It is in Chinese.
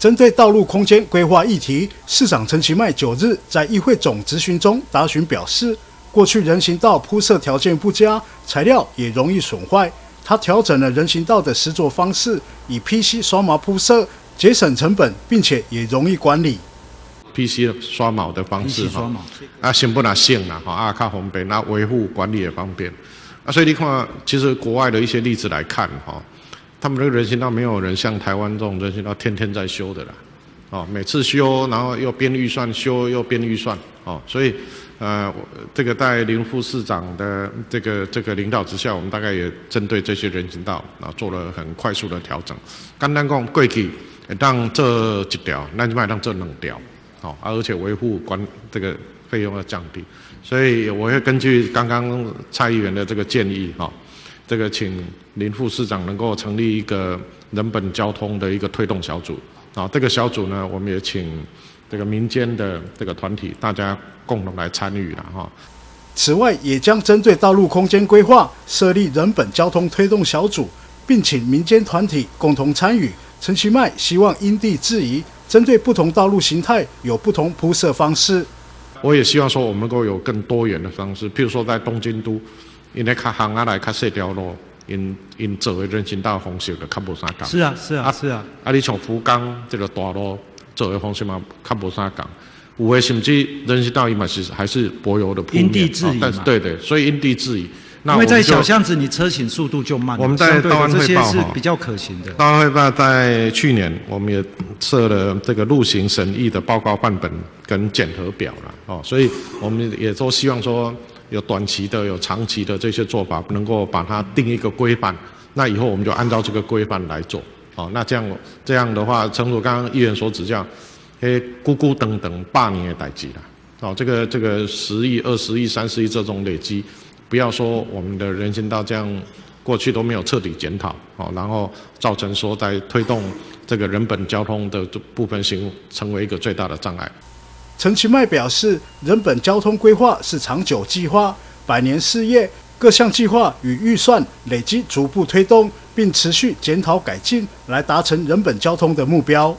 针对道路空间规划议题，市长陈其迈九日在议会总质询中答询表示，过去人行道铺设条件不佳，材料也容易损坏。他调整了人行道的施作方式，以 PC 刷毛铺设，节省成本，并且也容易管理。PC 刷毛的方式哈，啊，先不拿线了，哈，啊，靠方便，那维护管理也方便。啊，所以你看，其实国外的一些例子来看哈。他们这个人行道没有人像台湾这种人行道天天在修的啦，哦，每次修，然后又编预算修，又编预算，哦，所以，呃，这个在林副市长的这个这个领导之下，我们大概也针对这些人行道啊做了很快速的调整。简单讲，过去让这几条，那就卖让这两条，哦，而且维护管这个费用要降低，所以我会根据刚刚蔡议员的这个建议，哈。这个请林副市长能够成立一个人本交通的一个推动小组啊，这个小组呢，我们也请这个民间的这个团体大家共同来参与了哈。此外，也将针对道路空间规划设立人本交通推动小组，并请民间团体共同参与。陈其迈希望因地制宜，针对不同道路形态有不同铺设方式。我也希望说，我们能够有更多元的方式，譬如说在东京都。因为较巷仔来较细条路，因因做的人行道方式就较无啥共。是啊，是啊，是啊。啊，你像福冈这个大路做的方式嘛，较无啥共。有的甚至人行道伊嘛是还是柏油的铺面。因地制宜但是对对，所以因地制宜。那因为在小巷子，你车行速度就慢。我们在大安汇报哈，比较可行的。大安汇报在去年，我们也设了这个路行审议的报告范本跟检核表了哦，所以我们也都希望说。有短期的，有长期的这些做法，能够把它定一个规范，那以后我们就按照这个规范来做。好，那这样这样的话，正如刚刚议员所指教，诶，咕咕等等，八年也待机了。哦，这个这个十亿、二十亿、三十亿这种累积，不要说我们的人行道这样过去都没有彻底检讨，哦，然后造成说在推动这个人本交通的这部分行成为一个最大的障碍。陈其迈表示，人本交通规划是长久计划、百年事业，各项计划与预算累积逐步推动，并持续检讨改进，来达成人本交通的目标。